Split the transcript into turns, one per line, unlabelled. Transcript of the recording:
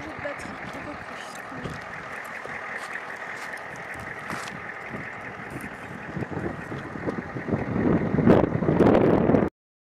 changer de batterie.